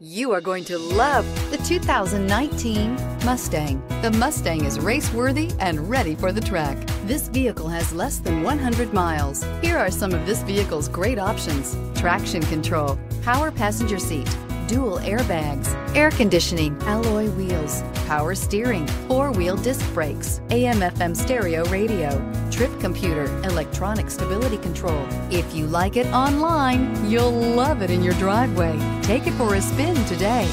You are going to love the 2019 Mustang. The Mustang is race-worthy and ready for the track. This vehicle has less than 100 miles. Here are some of this vehicle's great options. Traction control, power passenger seat, dual airbags, air conditioning, alloy wheels, power steering, four-wheel disc brakes, AM FM stereo radio, trip computer, electronic stability control. If you like it online, you'll love it in your driveway. Take it for a spin today.